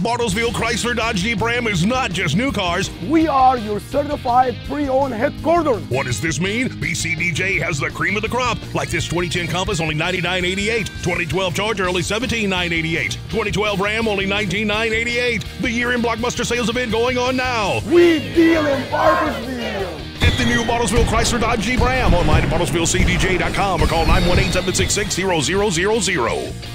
Bartlesville Chrysler Dodge Jeep Ram is not just new cars. We are your certified pre-owned headquarters. What does this mean? BCDJ has the cream of the crop, like this 2010 Compass only ninety nine eighty eight. 2012 Charger only seventeen nine eighty eight. 2012 Ram only nineteen nine eighty eight. The year in blockbuster sales event going on now. We deal in Bartlesville. Get the new Bartlesville Chrysler Dodge Jeep Ram online at bartlesvillecdj.com or call 918 766 0000.